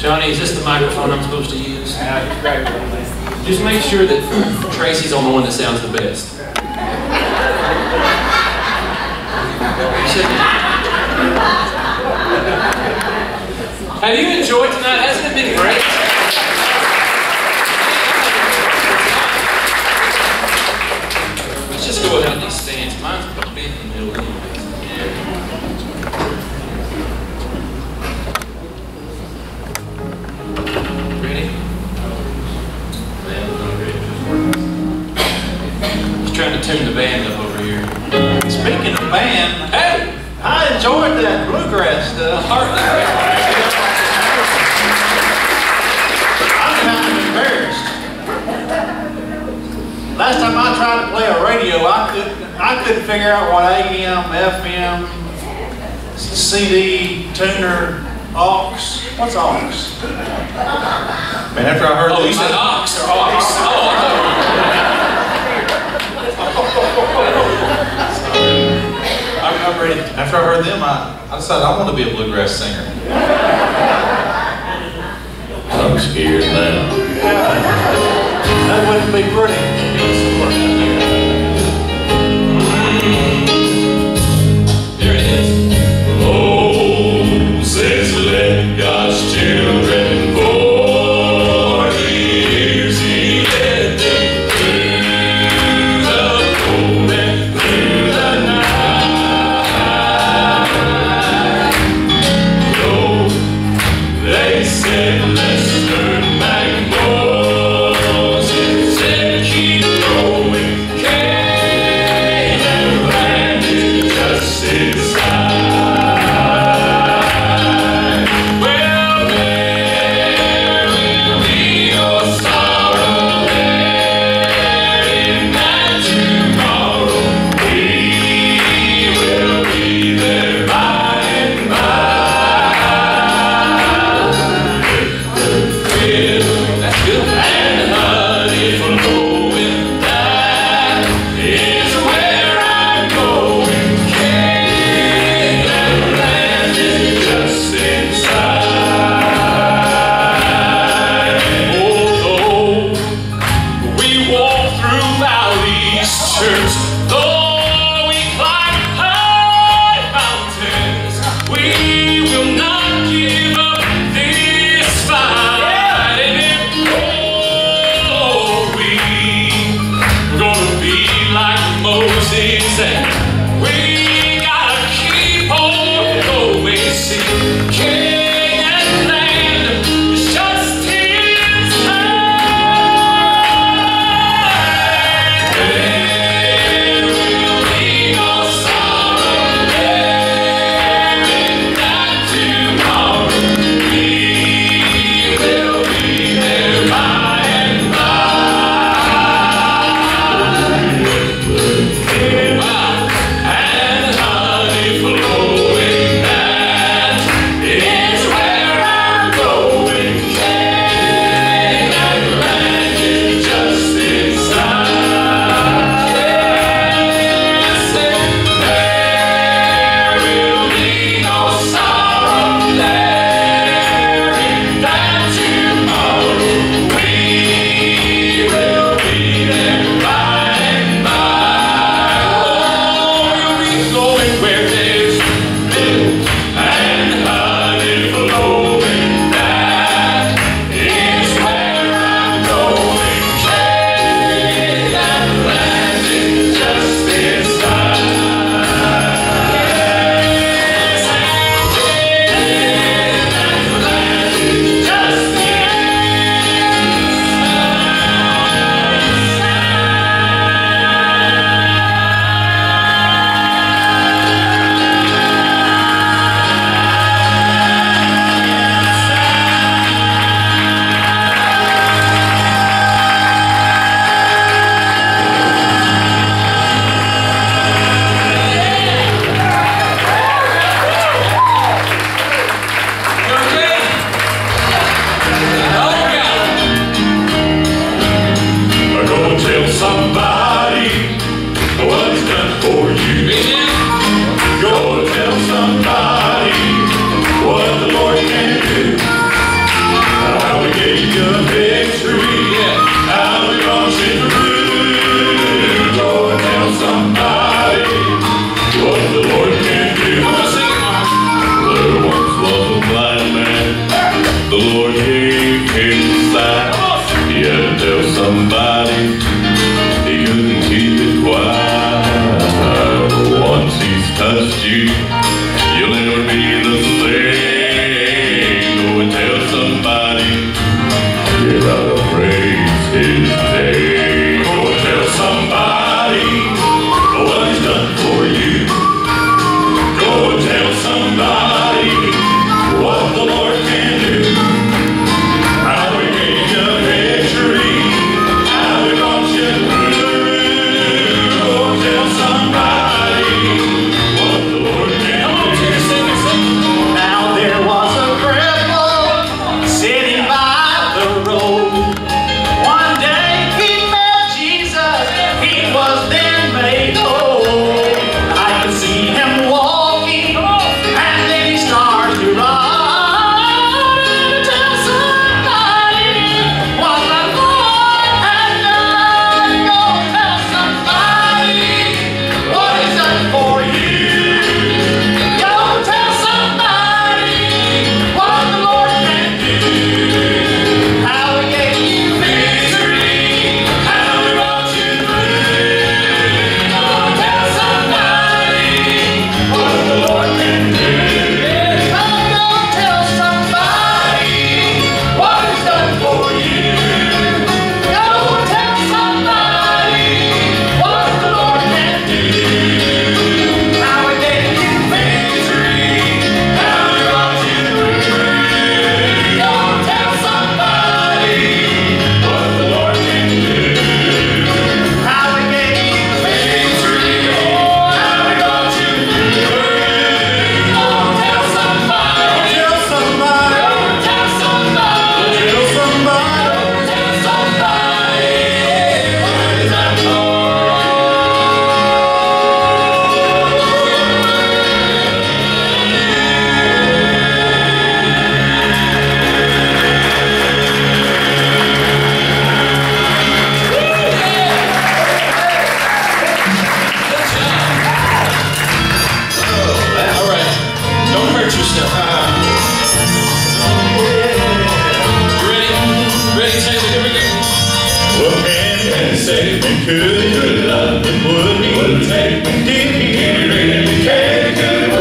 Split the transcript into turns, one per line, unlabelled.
Johnny, is this the microphone I'm supposed to use? Just make sure that Tracy's on the one that sounds the best. Have you enjoyed tonight? Hasn't it been great?
Bluegrass stuff.
Hardly.
I'm kind of embarrassed. Last time I tried to play a radio, I couldn't, I couldn't figure out what AM, FM, CD, tuner, aux. What's aux?
Man, after I heard
Oh, you said ox or ox. Oh,
ready. After I heard them, I, I decided I want to be a bluegrass singer. I'm scared now.
That wouldn't be pretty.
Tell
Could